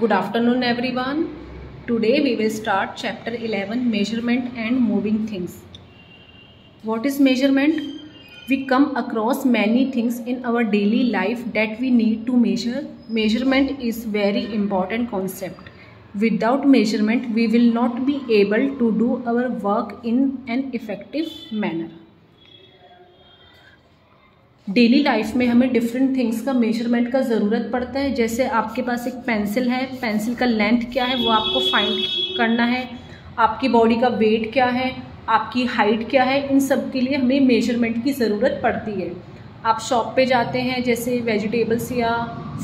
Good afternoon everyone. Today we will start chapter 11 measurement and moving things. What is measurement? We come across many things in our daily life that we need to measure. Measurement is very important concept. Without measurement we will not be able to do our work in an effective manner. Daily life में हमें different things का measurement का ज़रूरत पड़ता है। जैसे आपके पास एक पेंसिल है पेंसिल का लेंथ क्या है, वो आपको फाइंड करना है। आपकी बॉडी का वेट क्या है, आपकी हाइट क्या है, इन सब के लिए हमें मेज़रमेंट की ज़रूरत पड़ती है। आप शॉप पे जाते हैं, जैसे वेजिटेबल्स या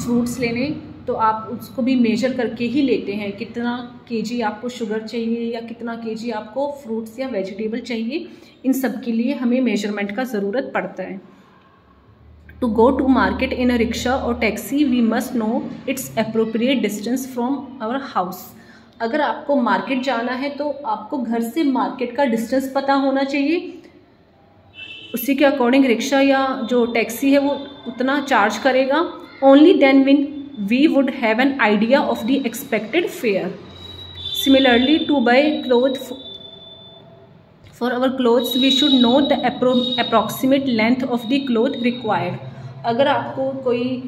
फ्रूट्स लेने तो आप उसको भी मेजर करके ही लेते हैं। कितना केजी आपको शुगर चाहिए या कितना केजी आपको फ्रूट्स या वेजिटेबल चाहिए, इन सब के लिए हमें मेज़रमेंट का ज़रूरत पड़ता है। To go to market in a rickshaw or taxi, we must know its appropriate distance from our house. अगर आपको मार्केट जाना है तो आपको घर से मार्केट का डिस्टेंस पता होना चाहिए। उसी के अकॉर्डिंग रिक्शा या जो टैक्सी है वो उतना चार्ज करेगा। Only then when we would have an idea of the expected fare similarly to buy cloth for our clothes we should know the approximate length of the cloth required अगर आपको कोई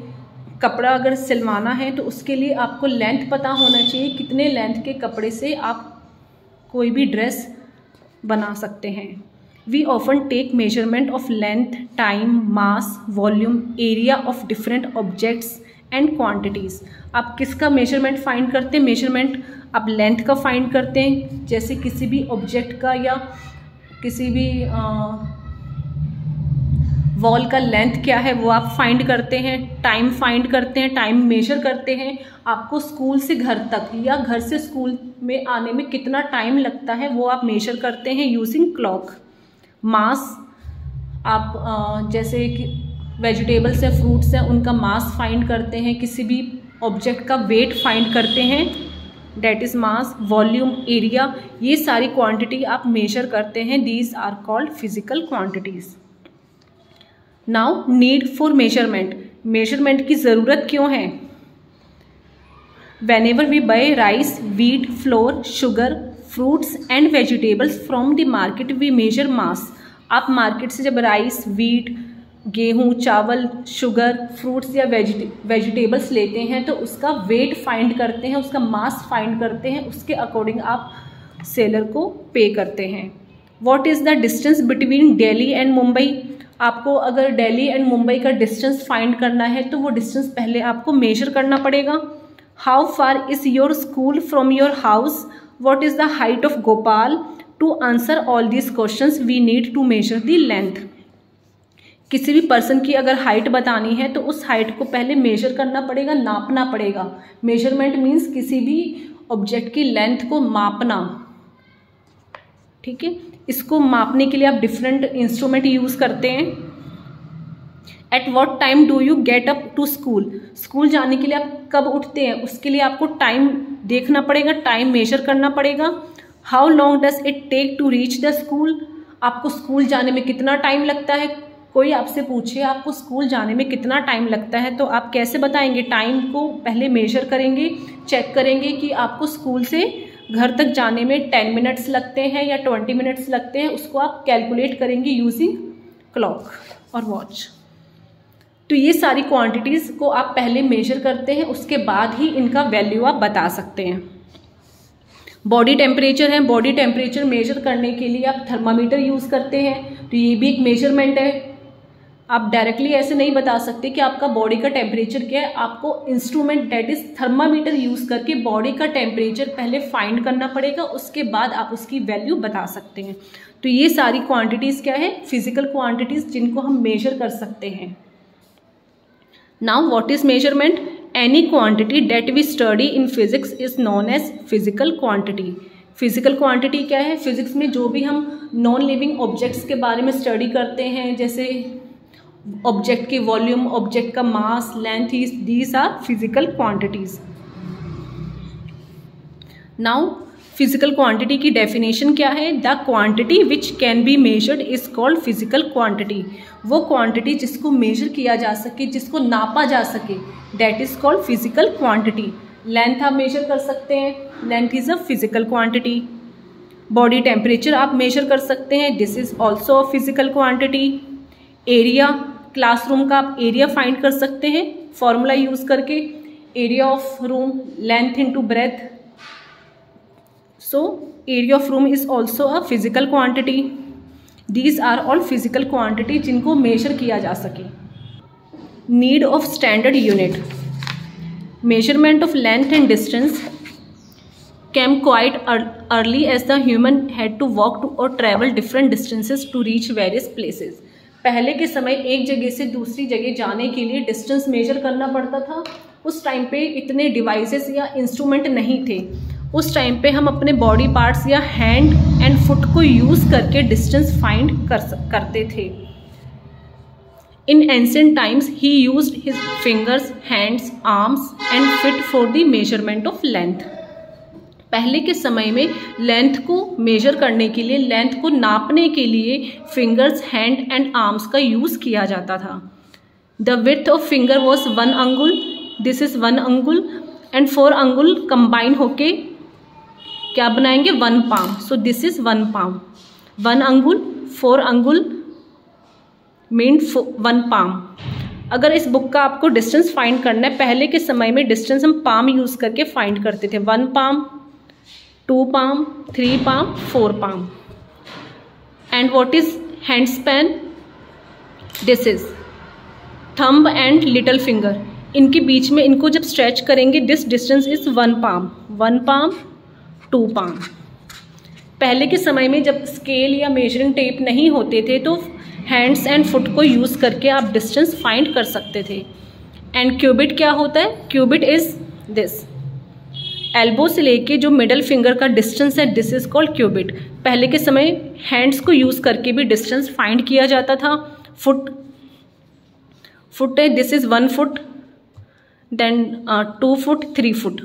कपड़ा अगर सिलवाना है तो उसके लिए आपको लेंथ पता होना चाहिए, कितने लेंथ के कपड़े से आप कोई भी ड्रेस बना सकते हैं। We often take measurement of length time mass volume area of different objects and quantities आप किसका मेज़रमेंट फाइंड करते हैं? मेज़रमेंट आप लेंथ का फाइंड करते हैं, जैसे किसी भी ऑब्जेक्ट का या किसी भी वॉल का लेंथ क्या है, वो आप फाइंड करते हैं टाइम फाइंड करते हैं टाइम मेजर करते हैं, आपको स्कूल से घर तक या घर से स्कूल में आने में कितना टाइम लगता है, वो आप मेजर करते हैं यूजिंग क्लॉक मास आप जैसे कि वेजिटेबल्स या फ्रूट्स हैं, उनका मास फाइंड करते हैं, किसी भी ऑब्जेक्ट का वेट फाइंड करते हैं that is mass volume area ये सारी क्वांटिटी आप मेजर करते हैं these are called physical quantities now need for measurement measurement की ज़रूरत क्यों है? Whenever we buy rice wheat flour sugar fruits and vegetables from the market we measure mass आप मार्केट से जब राइस वीट गेहूँ, चावल शुगर फ्रूट्स या वेजिटे वेजिटेबल्स लेते हैं तो उसका वेट फाइंड करते हैं, उसका मास फाइंड करते हैं, उसके अकॉर्डिंग आप सेलर को पे करते हैं। What is the distance between Delhi and Mumbai आपको अगर दिल्ली एंड मुंबई का डिस्टेंस फाइंड करना है तो वो डिस्टेंस पहले आपको मेजर करना पड़ेगा। How far is your school from your house what is the height of Gopal to answer all these question we need to measure the length किसी भी पर्सन की अगर हाइट बतानी है तो उस हाइट को पहले मेजर करना पड़ेगा, नापना पड़ेगा। मेज़रमेंट मीन्स किसी भी ऑब्जेक्ट की लेंथ को मापना। ठीक है? इसको मापने के लिए आप डिफरेंट इंस्ट्रूमेंट यूज़ करते हैं। At what time do you get up to school school जाने के लिए आप कब उठते हैं? उसके लिए आपको टाइम देखना पड़ेगा टाइम मेजर करना पड़ेगा। How long does it take to reach the school आपको स्कूल जाने में कितना टाइम लगता है? कोई आपसे पूछे, आपको स्कूल जाने में कितना टाइम लगता है? तो आप कैसे बताएँगे? टाइम को पहले मेजर करेंगे चेक करेंगे कि आपको स्कूल से घर तक जाने में टेन मिनट्स लगते हैं या ट्वेंटी मिनट्स लगते हैं, उसको आप कैलकुलेट करेंगे यूजिंग क्लॉक और वॉच तो ये सारी क्वांटिटीज़ को आप पहले मेजर करते हैं, उसके बाद ही इनका वैल्यू आप बता सकते हैं. बॉडी टेम्परेचर है बॉडी टेम्परेचर मेजर करने के लिए आप थर्मामीटर यूज़ करते हैं तो ये भी एक मेज़रमेंट है. आप डायरेक्टली ऐसे नहीं बता सकते कि आपका बॉडी का टेम्परेचर क्या है। आपको instrument that is thermometer use करके बॉडी का टेम्परेचर पहले फाइंड करना पड़ेगा, उसके बाद आप उसकी वैल्यू बता सकते हैं। तो ये सारी क्वांटिटीज़ क्या है? फ़िज़िकल क्वांटिटीज़ जिनको हम मेजर कर सकते हैं। Now what is measurement any quantity that we study in physics is known as physical quantity physical quantity क्या है? फिजिक्स में जो भी हम नॉन लिविंग ऑब्जेक्ट्स के बारे में स्टडी करते हैं, जैसे ऑब्जेक्ट की वॉल्यूम ऑब्जेक्ट का mass length is these are physical quantities now physical quantity की डेफिनेशन क्या है? The quantity which can be measured is called physical quantity वो क्वांटिटी जिसको मेजर किया जा सके, जिसको नापा जा सके that is called physical quantity length आप मेजर कर सकते हैं. Length is a physical quantity body temperature आप मेजर कर सकते हैं. This is also a physical quantity area classroom का आप एरिया फाइंड कर सकते हैं फॉर्मूला यूज़ करके area of room length into breadth so area of room is also a physical quantity these are all physical quantity जिनको measure किया जा सके. Need of standard unit measurement of length and distance came quite early as the human had to walk to और travel different distances to reach various places पहले के समय एक जगह से दूसरी जगह जाने के लिए डिस्टेंस मेजर करना पड़ता था। उस टाइम पे इतने डिवाइसेस या इंस्ट्रूमेंट नहीं थे। उस टाइम पे हम अपने बॉडी पार्ट्स या हैंड एंड फुट को यूज़ करके डिस्टेंस फाइंड कर करते थे। In ancient times he use his fingers hands arms and feet for the measurement of length. पहले के समय में लेंथ को मेजर करने के लिए लेंथ को नापने के लिए फिंगर्स हैंड एंड आर्म्स का यूज़ किया जाता था। The width of finger was one angul this is one angul and four angul combine होके क्या बनाएँगे? One palm so this is one palm one angul four angul mean one palm अगर इस book का आपको डिस्टेंस फाइंड करना है, पहले के समय में डिस्टेंस हम पाम यूज़ करके फाइंड करते थे। One palm two palm, three palm, four palm. And what is hand span this is thumb and little finger इनके बीच में इनको जब स्ट्रेच करेंगे this distance is one palm one palm two palm पहले के समय में जब स्केल या मेजरिंग टेप नहीं होते थे तो हैंड्स एंड फुट को यूज़ करके आप डिस्टेंस फाइंड कर सकते थे. एंड क्यूबिट क्या होता है? क्यूबिट इज़ दिस एल्बो से लेके जो मिडल फिंगर का डिस्टेंस है दिस इज़ कॉल्ड क्यूबिट पहले के समय हैंड्स को यूज़ करके भी डिस्टेंस फाइंड किया जाता था। फुट फुट है this is one foot then two foot three foot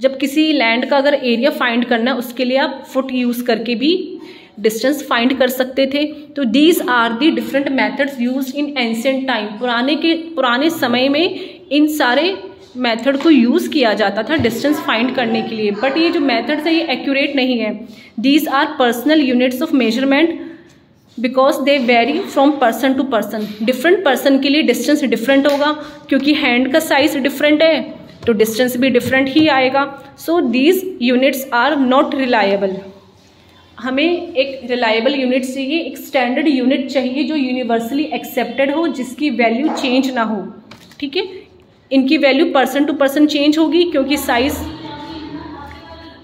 जब किसी लैंड का अगर एरिया फाइंड करना है, उसके लिए आप फुट यूज़ करके भी डिस्टेंस फाइंड कर सकते थे। तो these are the different methods use in ancient time पुराने के, पुराने समय में इन सारे मेथड को यूज़ किया जाता था डिस्टेंस फाइंड करने के लिए, बट ये जो मेथड्स है, ये एक्यूरेट नहीं है। These are personal units of measurement because they vary from person to person different person के लिए डिस्टेंस डिफरेंट होगा, क्योंकि हैंड का साइज़ डिफरेंट है तो डिस्टेंस भी डिफरेंट ही आएगा। So these units are not reliable हमें एक रिलायबल यूनिट चाहिए, एक स्टैंडर्ड यूनिट चाहिए जो यूनिवर्सली एक्सेप्टेड हो, जिसकी वैल्यू चेंज ना हो। ठीक है? इनकी value person to person change होगी क्योंकि साइज़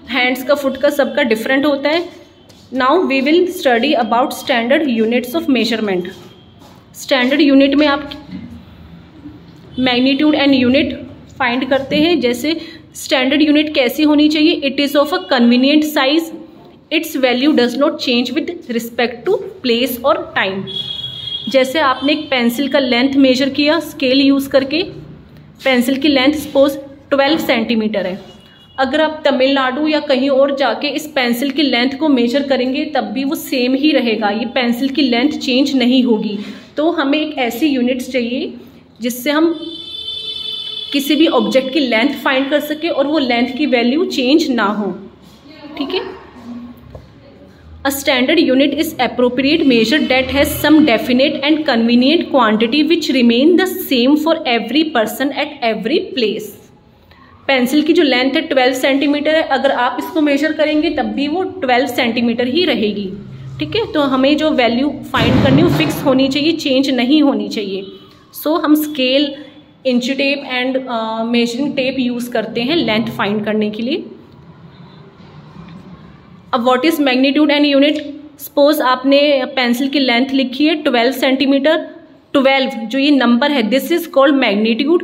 हैंड्स का, फुट का, सबका डिफरेंट होता है। Now we will study about standard units of measurement standard unit में आप मैग्नीट्यूड एंड यूनिट फाइंड करते हैं। जैसे स्टैंडर्ड यूनिट कैसी होनी चाहिए? It is of a convenient size its value does not change with respect to place और time जैसे आपने एक पेंसिल का लेंथ मेजर किया स्केल यूज़ करके। पेंसिल की लेंथ सपोज़ 12 सेंटीमीटर है। अगर आप तमिलनाडु या कहीं और जाके इस पेंसिल की लेंथ को मेजर करेंगे, तब भी वो सेम ही रहेगा। ये पेंसिल की लेंथ चेंज नहीं होगी। तो हमें एक ऐसी यूनिट्स चाहिए, जिससे हम किसी भी ऑब्जेक्ट की लेंथ फाइंड कर सके और वो लेंथ की वैल्यू चेंज ना हो। ठीक है? A standard unit is appropriate measure that has some definite and convenient quantity which remain the same for every person at every place. Pencil की जो लेंथ है 12 सेंटीमीटर है अगर आप इसको मेजर करेंगे तब भी वो 12 सेंटीमीटर ही रहेगी ठीक है तो हमें जो वैल्यू फाइंड करनी वो फिक्स होनी चाहिए चेंज नहीं होनी चाहिए सो so, हम scale inch tape and measuring tape use करते हैं लेंथ फाइंड करने के लिए अब what is magnitude and unit suppose आपने पेंसिल की लेंथ लिखी है ट्वेल्व सेंटीमीटर ट्वेल्व जो ये नंबर है this is called magnitude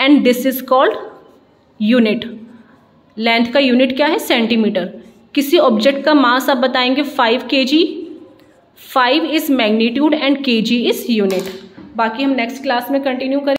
and this is called unit length का यूनिट क्या है? सेंटीमीटर किसी ऑब्जेक्ट का मास आप बताएँगे five K G five is magnitude and K G is unit बाकी हम नेक्स्ट क्लास में कंटिन्यू करें